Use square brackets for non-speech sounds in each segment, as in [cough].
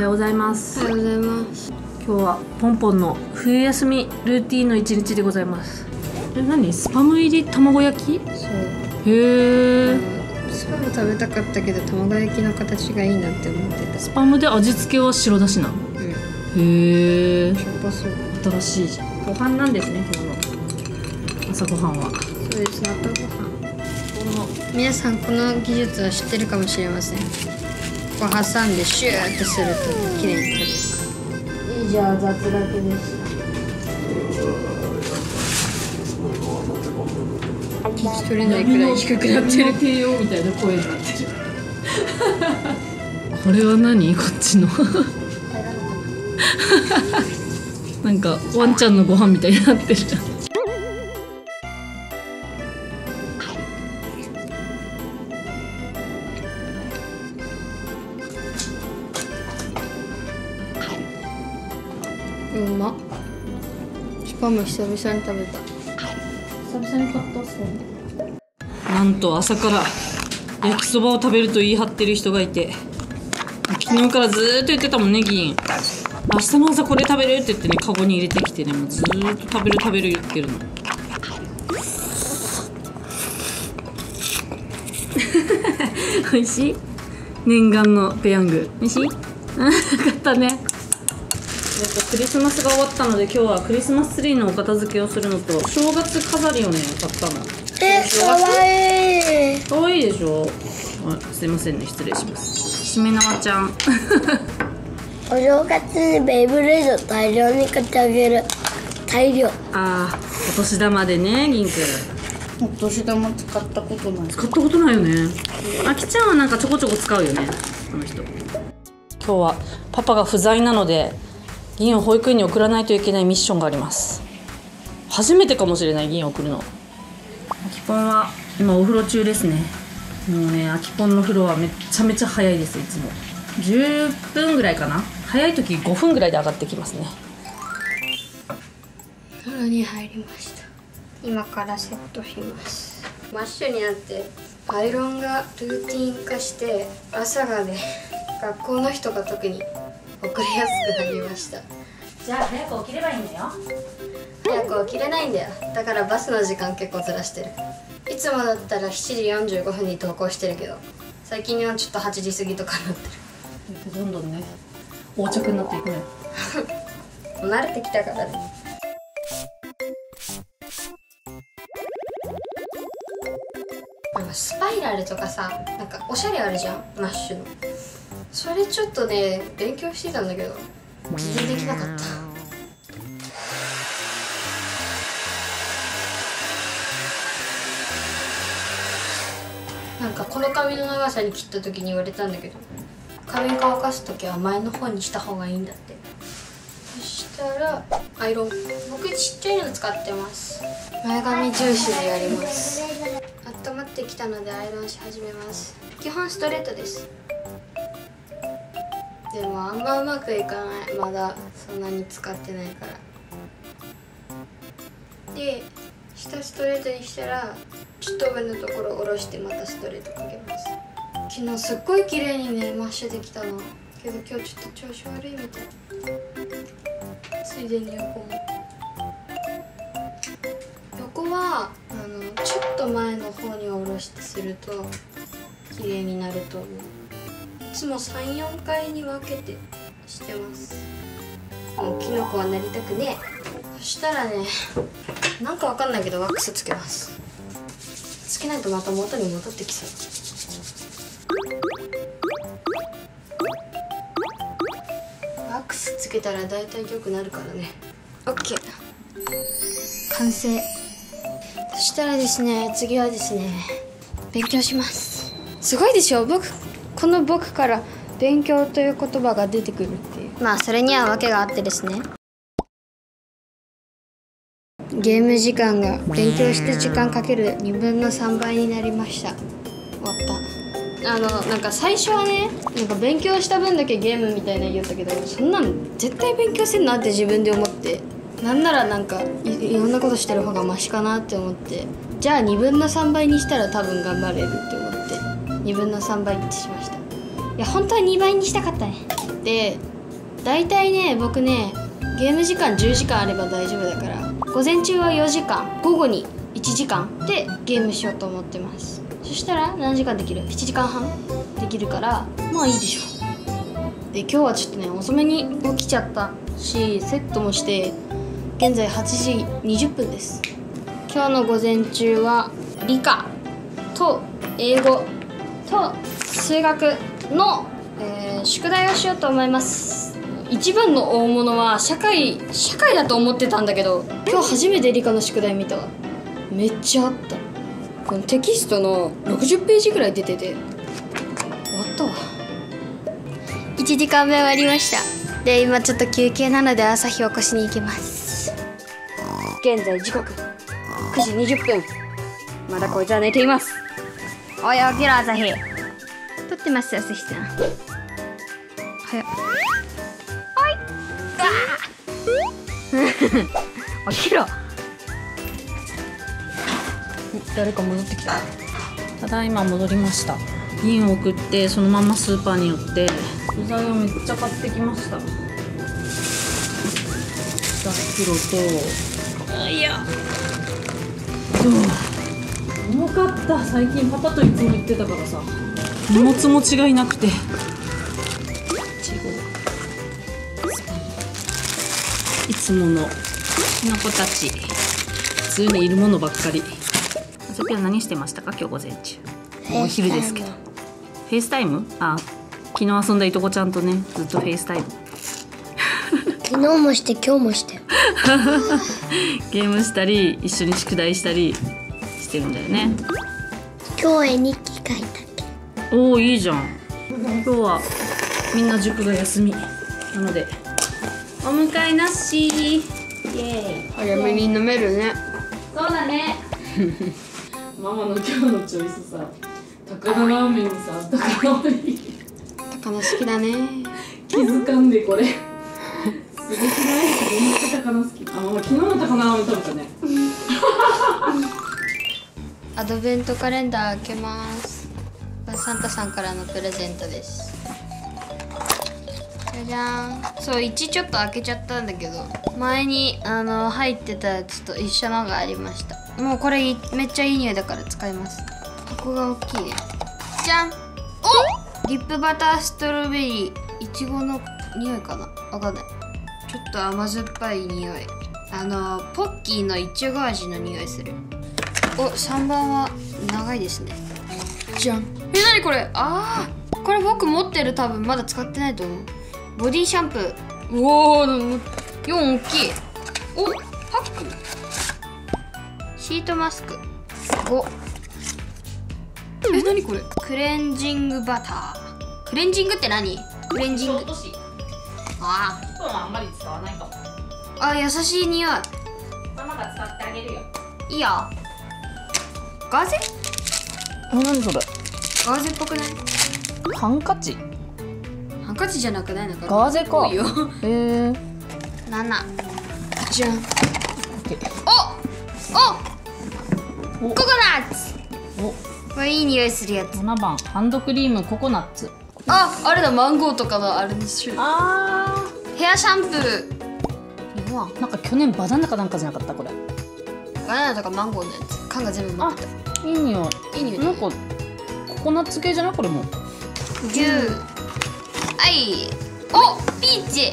はようございます。おはようございます。今日はポンポンの冬休みルーティンの一日でございます。え何？スパム入り卵焼き？そう。へえスパム食べたかったけど卵焼きの形がいいなって思ってた。スパムで味付けは白だしなの？うん。へえしょっぱそう。新しいじゃん。ご飯なんですね今日の。朝ごはんは。そうです。朝ごはんこの皆さんこの技術は知ってるかもしれませんここ挟んでシューってすると綺麗に取れる以上雑学でした聞き取れないくらい低くなってる帝王みたいな声になってるこれは何こっちのなんかワンちゃんのご飯みたいになってるうま。っスパム久々に食べた。久々に買ったそうなんと朝から焼きそばを食べると言い張ってる人がいて昨日からずーっと言ってたもんね議員。明日の朝これ食べるって言ってねカゴに入れてきてねもうずーっと食べる食べる言ってるの。[laughs] 美味しい？念願のペヤング。美味しい？あよかったねやっぱクリスマスが終わったので今日はクリスマスツリーのお片付けをするのと正月飾りをね買ったの。え、かわいい。かわいいでしょ。あすいませんね。失礼します。しめ縄ちゃん。[laughs] お正月にベイブレード大量に買ってあげる。大量。あーお年玉でね銀くんお年玉使ったことない。使ったことないよね。あきちゃんはなんかちょこちょこ使うよね。この人。今日はパパが不在なので銀を保育園に送らないといけないミッションがあります。初めてかもしれない銀を送るの。あきぽんは今お風呂中ですね。もうねあきぽんの風呂はめっちゃめちゃ早いですいつも。10分ぐらいかな。早い時5分ぐらいで上がってきますね。風呂に入りました。今からセットします。マッシュになってアイロンがルーティン化して朝がね学校の人が特に遅れやすくなりました。じゃあ早く起きればいいんだよ。早く起きれないんだよ。だからバスの時間結構ずらしてる。いつもだったら7時45分に登校してるけど最近はちょっと8時過ぎとかになってどんどんね横着になっていくね。[laughs] 慣れてきたからね。スパイラルとかさなんかおしゃれあるじゃん。マッシュのそれちょっとね勉強してたんだけど全然できなかった。なんかこの髪の長さに切った時に言われたんだけど髪乾かす時は前の方にした方がいいんだって。そしたらアイロン僕ちっちゃいの使ってます。前髪重視でやります。温まってきたのでアイロンし始めます。基本ストレートです。でもあんまうまくいかない。まだそんなに使ってないから。で下ストレートにしたらちょっと上のところ下ろしてまたストレートかけます。昨日すっごい綺麗にねマッシュできたの。けど今日ちょっと調子悪いみたい。ついでに横も。横はあのちょっと前の方に下ろしてすると綺麗になると思う。つも34回に分けてしてます。もうキノコはなりたくね。えそしたらねなんかわかんないけどワックスつけます。つけないとまた元に戻ってきそう。ワックスつけたら大体良くなるからね。OK 完成。そしたらですね次はですね勉強します。すごいでしょ？僕この僕から勉強という言葉が出てくるっていう。まあそれには訳があってですね。ゲーム時間が勉強した時間かける2分の3倍になりました。終わった。あのなんか最初はねなんか勉強した分だけゲームみたいな言ったけどそんなの絶対勉強せんなって自分で思って。なんならなんかいいろんなことしてる方がマシかなって思って。じゃあ2分の3倍にしたら多分頑張れるって思って2分の3倍ってしました。いや本当は2倍にしたかったね。で大体ね僕ねゲーム時間10時間あれば大丈夫だから午前中は4時間午後に1時間でゲームしようと思ってます。そしたら何時間できる？7時間半できるからまあいいでしょう。で今日はちょっとね遅めに起きちゃったしセットもして現在8時20分です。今日の午前中は理科と英語と数学の、えー宿題をしようと思います。一番の大物は社会社会だと思ってたんだけど今日初めて理科の宿題見たわ。めっちゃあった。このテキストの60ページぐらい出てて終わったわ。1時間目終わりました。で今ちょっと休憩なので朝日を起こしに行きます。現在時刻9時20分。まだこいつは寝ていますおい起きろ朝日撮ってます朝日さん早っおいあ起きろ誰か戻ってきた。ただいま戻りました。銀を送ってそのままスーパーに寄って。具材をめっちゃ買ってきました。2袋と。あいや。そう？重かった。最近パパといつも言ってたからさ。荷物持ちがいなくて。いつもの。きのこたち。普通にいるものばっかり。あさぴは何してましたか？今日午前中。お昼ですけど。フェイスタイム？あ昨日遊んだいとこちゃんとねずっとフェイスタイム。[laughs] 昨日もして今日もして。[laughs] ゲームしたり一緒に宿題したりしてるんだよね。今日絵日記書いたっけ？おおいいじゃん。今日はみんな塾が休みなので。お迎えなし。イエーイ。早めに飲めるね。そうだね。[laughs] ママの今日のチョイスさ高菜ラーメンにさ高菜に高菜好きだね。気づかんでこれ。すごくない？[laughs] めっちゃ高菜好き。あママ昨日の高菜ラーメン食べたねアドベントカレンダー開けます。サンタさんからのプレゼントです。じゃじゃん。そう1ちょっと開けちゃったんだけど前にあの入ってたやつと一緒のがありました。もうこれめっちゃいい匂いだから使います。箱が大きいね。じゃん。おリップバターストロベリー。いちごの匂いかな。わかんない。ちょっと甘酸っぱい匂い。あのポッキーのいちご味の匂いする。お3番は長いですね。じゃん。えなにこれ？ああこれ僕持ってる多分まだ使ってないと思う。ボディシャンプー。うおー4大きい。おパック。シートマスク。5えなにこれ？クレンジングバター。クレンジングって何？クレンジング。あ今はあんまり使わないかも。ーあ優しい匂い。ママが使ってあげるよ。いいよガーゼえ何それ？ガーゼっぽくない？ハンカチ？ハンカチじゃなくないのかな？ガーゼか。よ。え。ー、7じゃん。おおお。ココナッツ。お。これいい匂いするやつ。7番。ハンドクリームココナッツ。ああれだマンゴーとかのあれにしよう。あヘアシャンプー。日本ーなんか去年バナナかなんかじゃなかった？これ。バナナとかマンゴーのやつ。缶が全部持っていい匂い。たいい匂い。なんかココナッツ系じゃない？これも。牛。はい。おピーチ。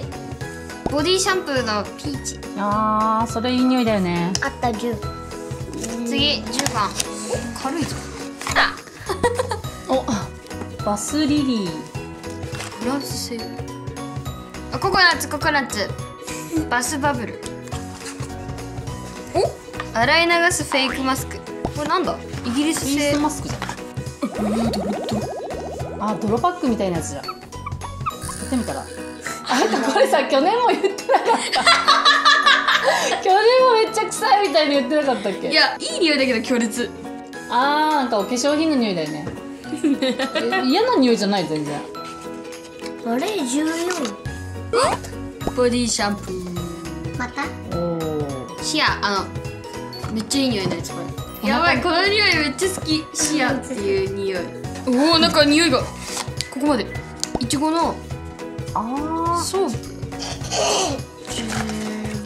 ボディシャンプーのピーチ。あーそれいい匂いだよね。あった10次10番。お軽いぞ。あ [laughs] おバスリリー。フランス製。あココナッツココナッツ。バスバブル。お？洗い流すフェイクマスク。これなんだ？イギリス製スマスクじゃんあ泥パックみたいなやつじゃんやってみたら。あなんかこれさ去年も言ってなかった。[laughs] 去年もめっちゃ臭いみたいに言ってなかったっけ？いやいい匂いだけど強烈。あーなんかお化粧品の匂いだよね。[laughs] え嫌な匂いじゃない全然。あれ14ボディシャンプー。また？おおシアあのめっちゃいい匂いのやつこれやばい。この匂いめっちゃ好き。シアっていう匂い。おおなんか匂いが。ここまで。いちごのあソープ15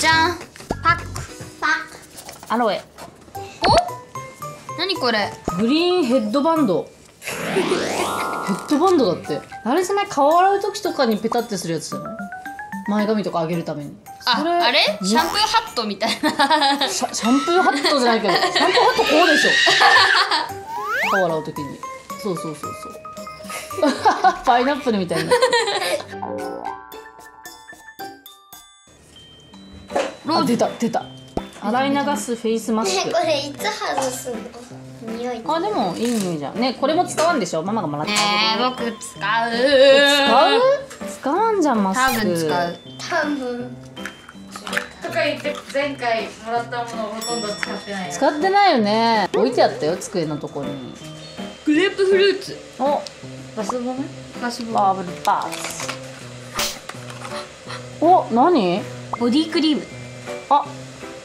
じゃん。パック。アロエ。お？何これ？ Green headband。[laughs] ヘッドバンドだって。あれじゃない顔洗う時とかにペタってするやつじゃない？前髪とか上げるために。あそあれ？シャンプーハットみたいな。シャシャンプーハットじゃないけど [laughs] シャンプーハットこうでしょ。顔洗う時に。そうそうそうそう。[laughs] パイナップルみたいな。あ出た出た。洗い流すフェイスマスク。これいつ外すの？匂い。あでもいい匂いじゃん。ねこれも使わんでしょ？ママがもらってあげる僕使う。使う？使わんじゃんマスク多分使う。多分。とか言って前回もらったものをほとんど使ってないよ。使ってないよね。置いてあったよ机のとこに。グレープフルーツ。お。ガスボム？ガスボバーブルバース。お何？ボディクリーム。あ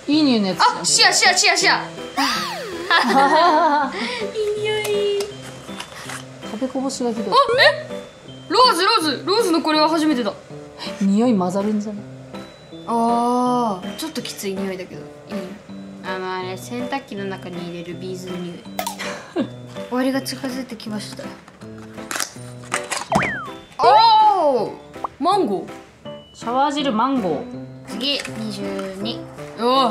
いい匂いのやつあシアシアシアシアいい匂い。食べこぼしがひどい。あえ？ローズローズ。ローズのこれは初めてだ。匂い混ざるんじゃない？あーちょっときつい匂いだけど。いい？ねあのあれ洗濯機の中に入れるビーズの匂い。[laughs] 終わりが近づいてきました。おおマンゴー。シャワージルマンゴー。次22おお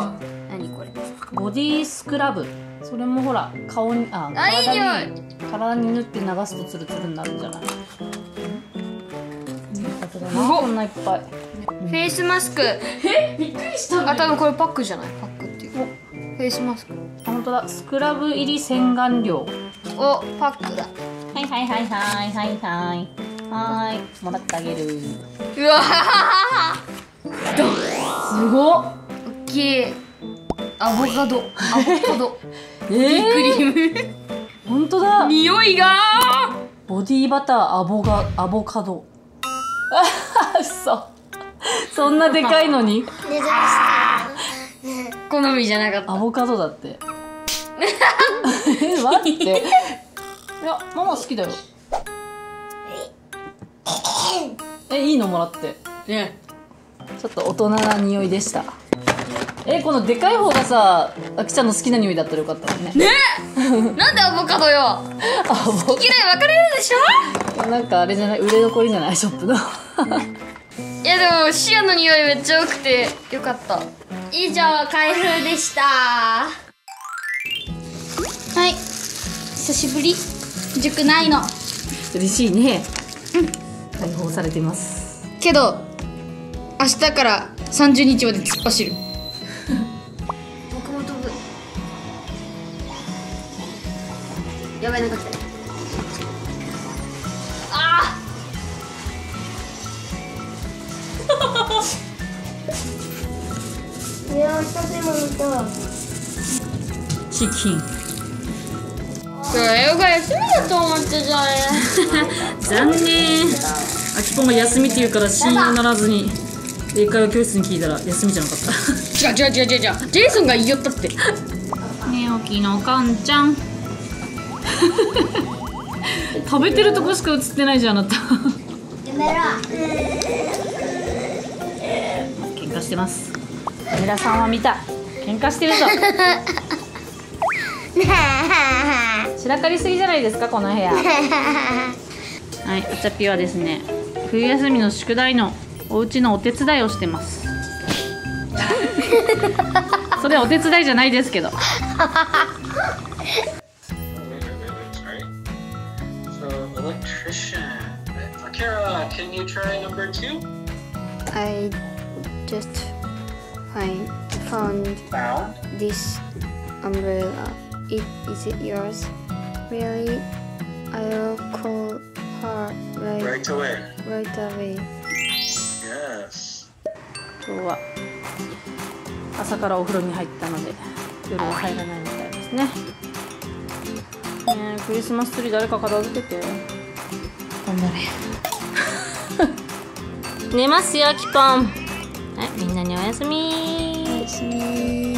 何これ？ボディスクラブそれもほら顔にああいい匂体に体に塗って流すとツルツルになるんじゃない。うんだけどなこんないっぱい。フェイスマスク。え？びっくりした。あ多分これパックじゃない？パックっていうか。フェイスマスク。あ本当だ。スクラブ入り洗顔料。おパックだ。はいはいはいはいはいはい。はーい。もらってあげる。うわすごっ。大きいアボカド。アボカド。[laughs] えクリー、ーム。本当だ。匂いが。ボディバターアボガアボカド。[laughs] あ嘘そんなでかいのに？[laughs] 好みじゃなかった。アボカドだって。え待って。いやママ好きだよ。えいいのもらって。ね。ちょっと大人な匂いでしたえこのでかい方がさあきちゃんの好きな匂いだったらよかったもんね。ね [laughs] なんでアボカドよ。アボ嫌い分かれるでしょ？なんかあれじゃない？売れ残りじゃない？ショップの。いやでもシアの匂いめっちゃ良くてよかった。以上開封でした。はい。久しぶり。塾ないの。嬉しいね。解放されてます。けど明日から30日まで突っ走るやばいなんか来たあいや食べ物とチキン。あ今日英語が休みだと思ってたじゃん残念。あきぽんが休みって言うから信用ならずに英会話教室に聞いたら休みじゃなかった。違う違う違う違うジェイソンが言いよったって。[laughs] 寝起きのかんちゃん食べてるとこしか映ってないじゃんあなた。やめろ。喧嘩してます。カメラさんは見た。喧嘩してるぞ。[laughs] 散らかりすぎじゃないですかこの部屋。はいあちゃぴはですね。冬休みの宿題のお家のお手伝いをしてます。[laughs] それはお手伝いじゃないですけど electrician. Akira, can you try number two? I just find found Found. this umbrella. It is it yours? Really? I'll call her right Right away. right away. Yes. 今日は朝からお風呂に入ったので夜は入らないみたいですねねえクリスマスツリー誰か片付けて頑張れ。[laughs] 寝ますよキポン。はいみんなにおやすみおやすみ